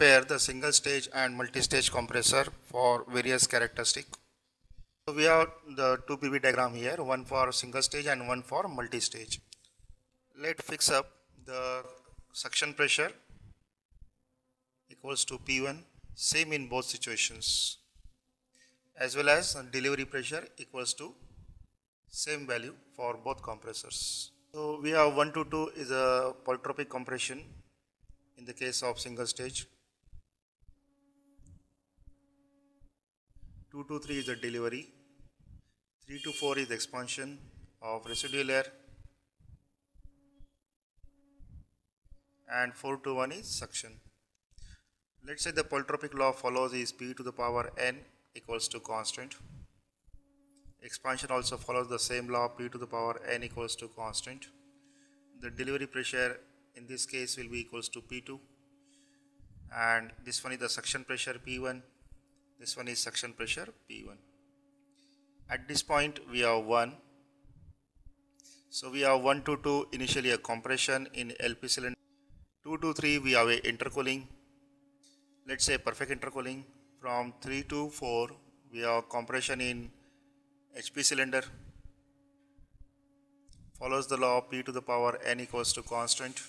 compare the single stage and multi-stage compressor for various characteristic. So we have the two PV diagram here, one for single stage and one for multi-stage. Let's fix up the suction pressure equals to P1, same in both situations, as well as delivery pressure equals to same value for both compressors. So we have 1 to 2 is a polytropic compression in the case of single stage. 2 to 3 is the delivery. 3 to 4 is the expansion of residual air. And 4 to 1 is suction. Let's say the polytropic law follows is P to the power n equals to constant. Expansion also follows the same law P to the power n equals to constant. The delivery pressure in this case will be equals to P2 and this one is the suction pressure P1 this one is suction pressure P1 at this point we have 1 so we have 1 to 2 initially a compression in LP cylinder. 2 to 3 we have a intercooling. Let's say perfect intercooling. From 3 to 4 we have compression in HP cylinder. Follows the law P to the power n equals to constant.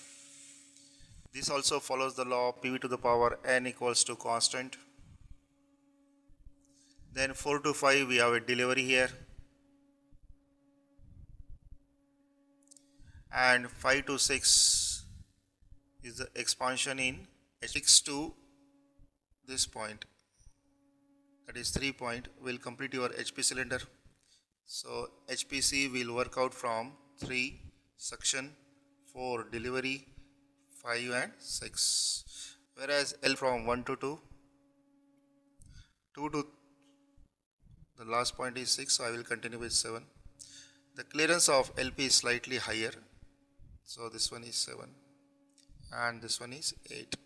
This also follows the law PV to the power n equals to constant. Then 4 to 5 we have a delivery here. And 5 to 6 is the expansion in 6 to this point that is 3 point will complete your HP cylinder. So HPC will work out from 3 suction 4 delivery 5 and 6 whereas L from 1 to 2 2 to the last point is 6 so I will continue with 7 the clearance of LP is slightly higher. So this one is 7 and this one is 8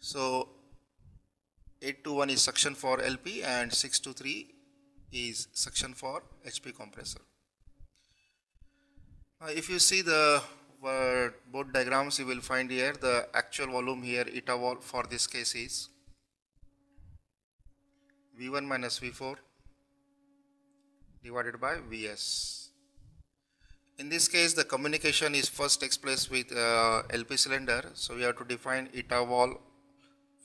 so 8 to 1 is suction for LP and 6 to 3 is suction for HP compressor. Uh, if you see the uh, both diagrams you will find here the actual volume here eta vol for this case is V1 minus V4 divided by Vs. In this case the communication is first takes place with uh, LP cylinder so we have to define eta vol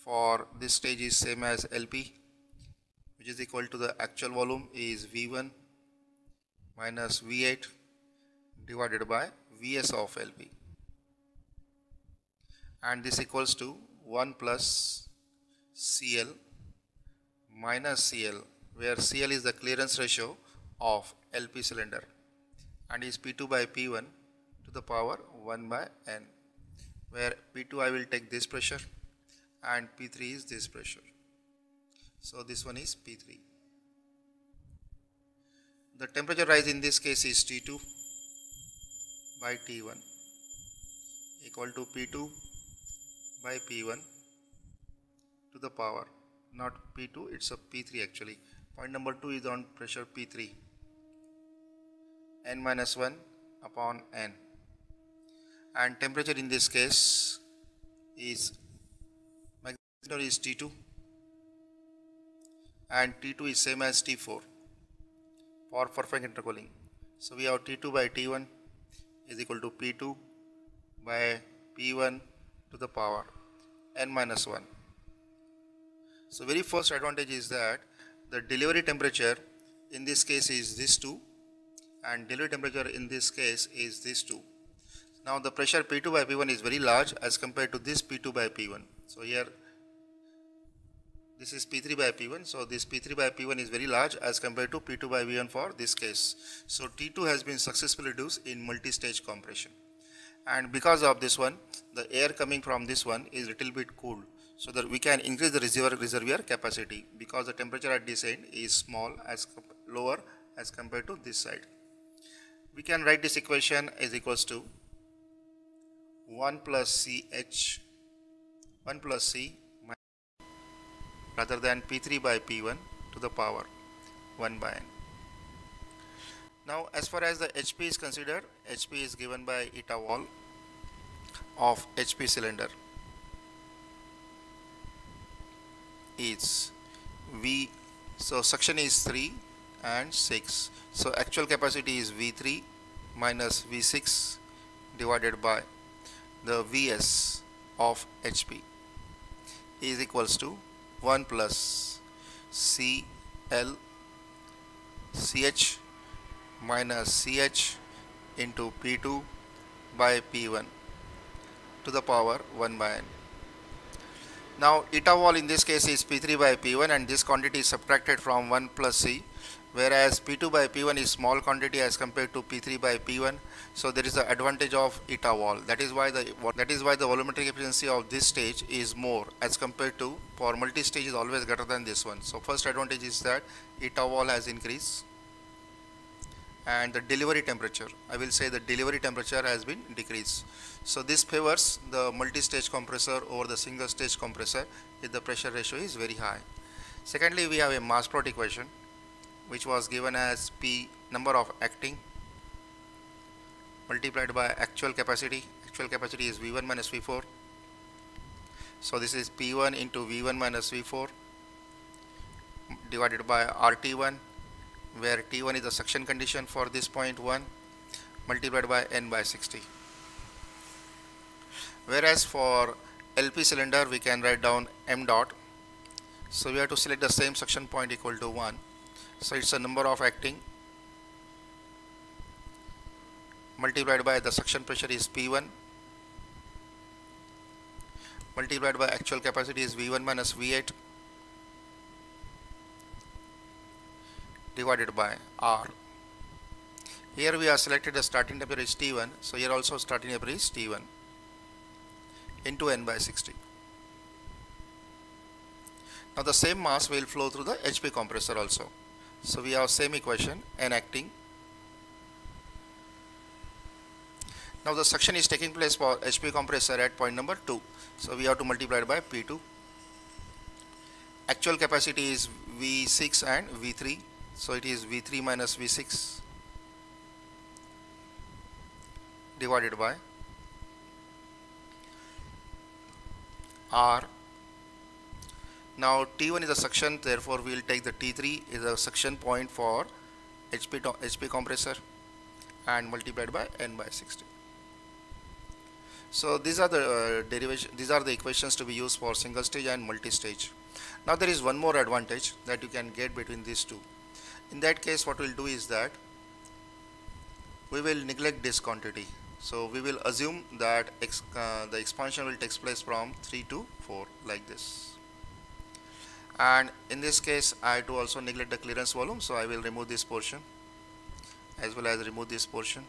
for this stage is same as LP which is equal to the actual volume is V1 minus V8 divided by Vs of LP and this equals to 1 plus CL minus CL where CL is the clearance ratio of LP cylinder and is P2 by P1 to the power 1 by N where P2 I will take this pressure and P3 is this pressure. So this one is P3. The temperature rise in this case is T2 by T1 equal to P2 by P1 to the power not P2 it's a P3 actually. Point number 2 is on pressure P3 n minus 1 upon n. And temperature in this case is maximum is T2 and T2 is same as T4 for perfect intercooling. So we have T2 by T1 is equal to P2 by P1 to the power n minus 1. So very first advantage is that the delivery temperature in this case is this 2 and delivery temperature in this case is this 2. Now the pressure P2 by P1 is very large as compared to this P2 by P1. So here this is P3 by P1 so this P3 by P1 is very large as compared to P2 by V1 for this case so T2 has been successfully reduced in multi-stage compression and because of this one the air coming from this one is little bit cool so that we can increase the reservoir reservoir capacity because the temperature at this end is small as lower as compared to this side we can write this equation is equals to 1 plus CH 1 plus C rather than P3 by P1 to the power 1 by n. Now as far as the HP is considered, HP is given by eta vol of HP cylinder is V so suction is 3 and 6 so actual capacity is V3 minus V6 divided by the Vs of HP is equals to 1 plus CL CH minus CH into P2 by P1 to the power 1 by n. Now eta vol in this case is P3 by P1 and this quantity is subtracted from 1 plus C whereas P2 by P1 is small quantity as compared to P3 by P1 so there is the advantage of eta vol that is why the that is why the volumetric efficiency of this stage is more as compared to for multi-stage is always greater than this one. So first advantage is that eta vol has increased and the delivery temperature. I will say the delivery temperature has been decreased. So this favors the multi-stage compressor over the single stage compressor if the pressure ratio is very high. Secondly we have a mass plot equation which was given as P number of acting multiplied by actual capacity. Actual capacity is V1 minus V4 so this is P1 into V1 minus V4 divided by RT1 where T1 is the suction condition for this point 1 multiplied by N by 60 whereas for LP cylinder we can write down m dot. So we have to select the same suction point equal to 1 so it's a number of acting. Multiplied by the suction pressure is P1 multiplied by actual capacity is V1 minus V8 divided by R. Here we are selected the starting temperature is T1 so here also starting temperature is T1 into N by 60 now the same mass will flow through the HP compressor also. So we have same equation N acting. Now the suction is taking place for HP compressor at point number 2 so we have to multiply by P2 actual capacity is V6 and V3 so it is V3 minus V6 divided by R. Now T1 is a suction therefore we will take the T3 is a suction point for HP, HP compressor and multiplied by N by 60 so these are the uh, derivation these are the equations to be used for single stage and multi-stage. Now there is one more advantage that you can get between these two in that case what we'll do is that we will neglect this quantity. So we will assume that ex, uh, the expansion will take place from 3 to 4 like this. And in this case I do also neglect the clearance volume so I will remove this portion as well as remove this portion.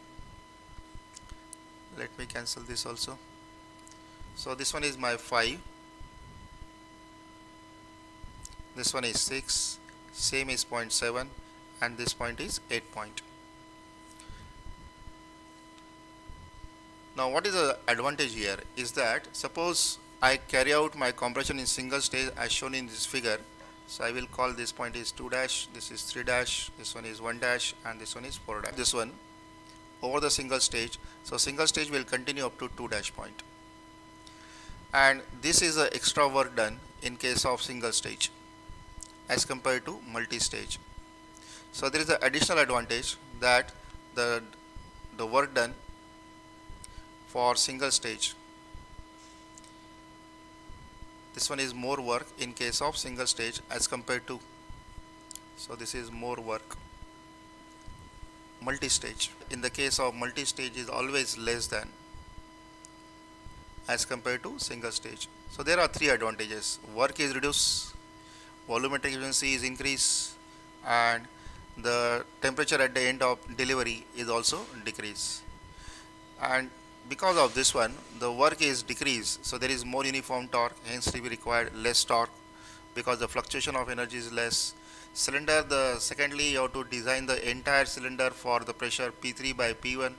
Let me cancel this also. So this one is my 5 this one is 6 same is 0.7 and this point is 8 point. Now what is the advantage here is that suppose I carry out my compression in single stage as shown in this figure. So I will call this point is 2 dash this is 3 dash this one is 1 dash and this one is 4 dash. This one over the single stage. So single stage will continue up to 2 dash point. and this is the extra work done in case of single stage as compared to multi-stage so there is an additional advantage that the the work done for single stage. This one is more work in case of single stage as compared to so this is more work. Multi-stage. In the case of multi-stage is always less than as compared to single stage. So there are three advantages. Work is reduced volumetric efficiency is increased and the temperature at the end of delivery is also decreased. And because of this one the work is decreased so there is more uniform torque hence we required less torque because the fluctuation of energy is less. Cylinder the secondly you have to design the entire cylinder for the pressure P3 by P1